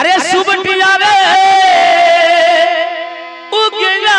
अरे सुबह आवे उगलायो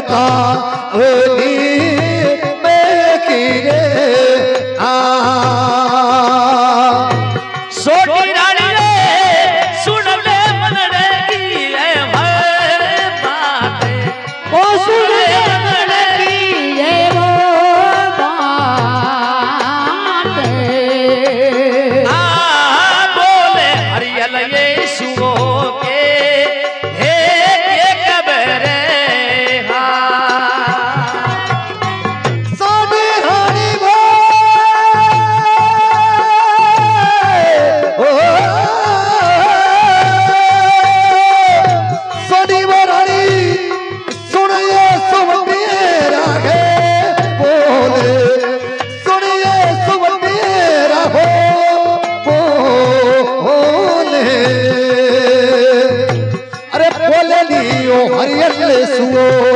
रे सुओ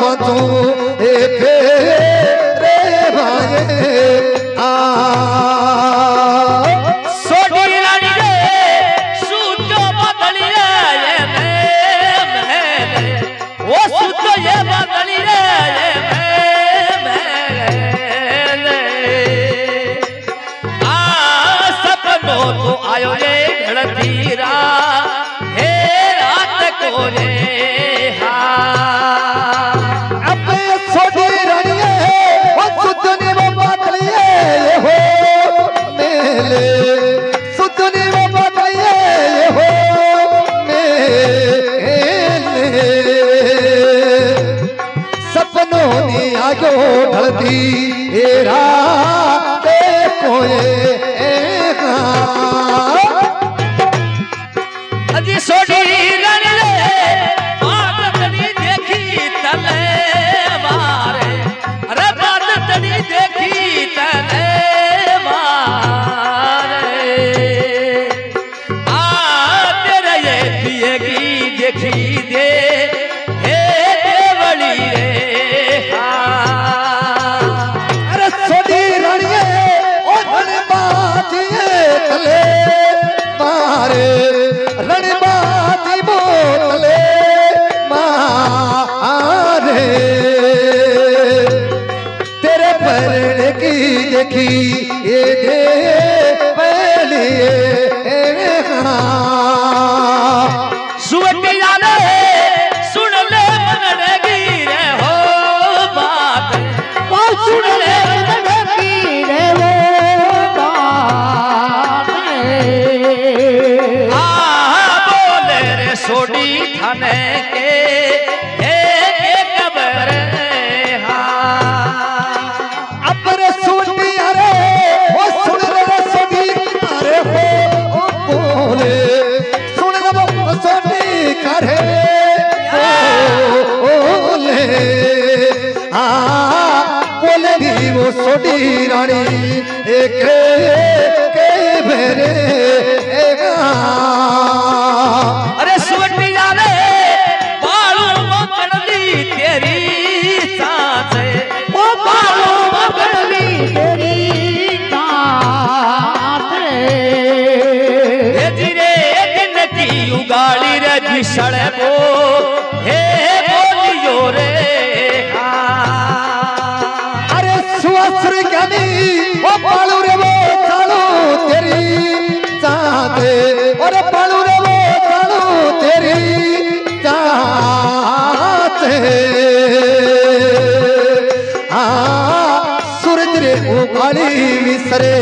चल मोती एरा रानी एक के मेरे अरे सुनती जाने बालों तेरी सांस ओ तेरी सांस उगाली रे जिसड़े बोल रे और पणु रे वो पणु तेरी चाहत आ हाँ, सूरज रे उबाली विसरे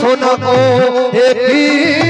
শোনো দেখি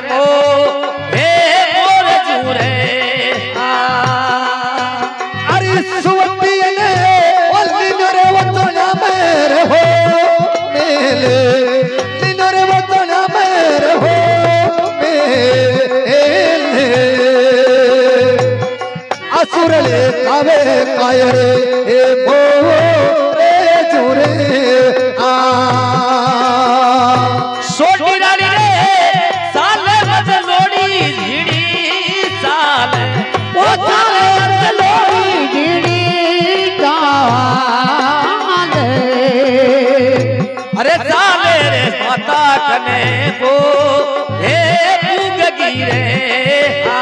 ले आवे कायरे ए बो रे चुरे आ। सोटी रानी रे साले मज लोड़ी झिड़ी साल। ओ साले मज लोड़ी झिड़ी काल अरे साले रे माता कने को हे पूग गिरे आ।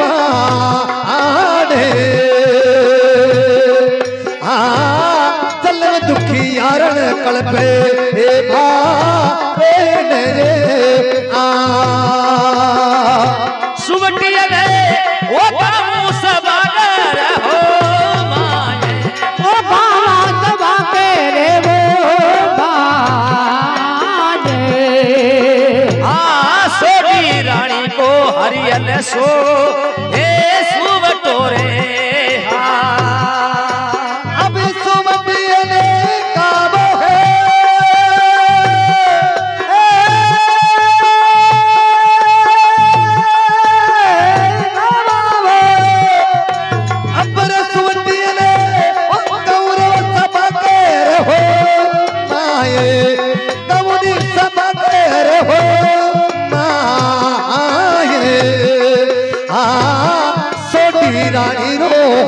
पाने हाँ दुखी यारण कलपे हे आ सुवटिया